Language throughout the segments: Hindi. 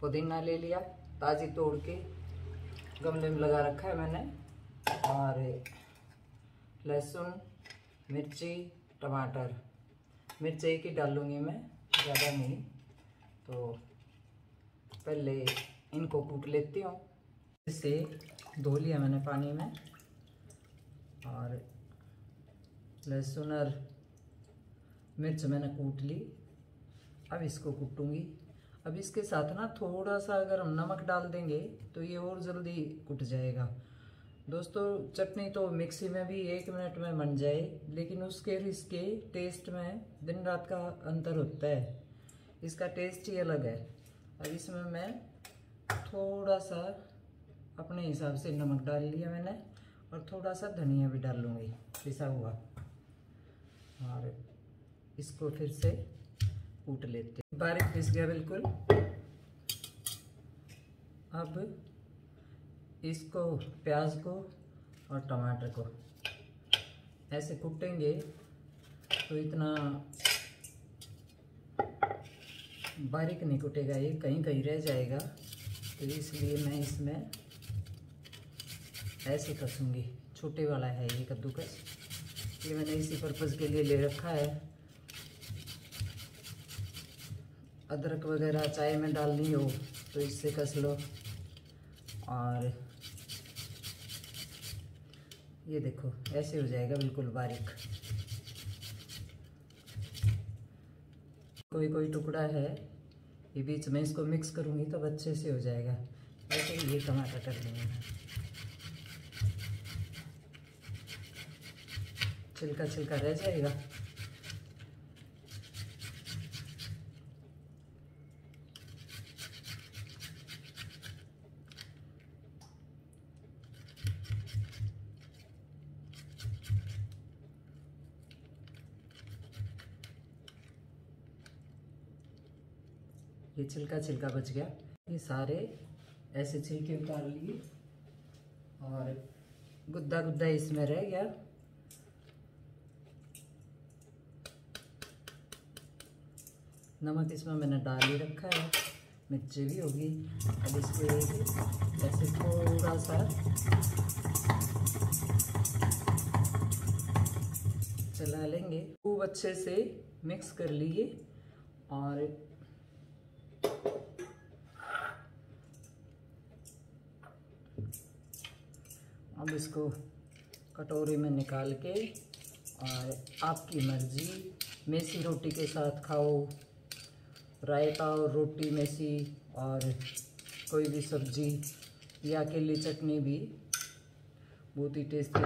पुदीना ले लिया, ताज़ी तोड़ के गमले में लगा रखा है मैंने। और लहसुन, मिर्ची, टमाटर। मिर्च एक ही डालूँगी मैं, ज़्यादा नहीं। तो पहले इनको कूट लेती हूँ। इसे धो लिया मैंने पानी में। और लहसुन और मिर्च मैंने कूट ली। अब इसको कूटूँगी। अब इसके साथ ना थोड़ा सा अगर हम नमक डाल देंगे तो ये और जल्दी कुट जाएगा। दोस्तों, चटनी तो मिक्सी में भी एक मिनट में बन जाए, लेकिन उसके इसके टेस्ट में दिन रात का अंतर होता है। इसका टेस्ट ही अलग है। अब इसमें मैं थोड़ा सा अपने हिसाब से नमक डाल लिया मैंने, और थोड़ा सा धनिया भी डाल लूँगी, पिसा हुआ। और इसको फिर से कूट लेते बारीक पिस गया बिल्कुल। अब इसको, प्याज को और टमाटर को ऐसे कूटेंगे तो इतना बारीक नहीं कूटेगा, ये कहीं कहीं रह जाएगा। तो इसलिए मैं इसमें ऐसे कसूँगी। छोटे वाला है ये कद्दूकस। ये मैंने इसी पर्पज़ के लिए ले रखा है। अदरक वगैरह चाय में डालनी हो तो इससे कस लो। और ये देखो, ऐसे हो जाएगा बिल्कुल बारीक। कोई कोई टुकड़ा है, ये बीच में इसको मिक्स करूँगी तो अच्छे से हो जाएगा। ऐसे ये टमाटर कर देंगे छिलका छिलका रह जाएगा? ये छिलका छिलका बच गया। ये सारे ऐसे छिलके उतार लिए और गुद्दा गुद्दा इसमें रह गया। नमक इसमें मैंने डाल ही रखा है। मिर्ची भी होगी। अब इसको ऐसे थोड़ा सा चला लेंगे। खूब अच्छे से मिक्स कर लिए और अब इसको कटोरे में निकाल के और आपकी मर्ज़ी, मेसी रोटी के साथ खाओ, रायता और रोटी मेसी और कोई भी सब्ज़ी या अकेली चटनी भी बहुत ही टेस्टी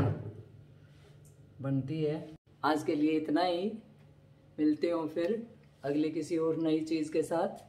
बनती है। आज के लिए इतना ही। मिलते हो फिर अगले किसी और नई चीज़ के साथ।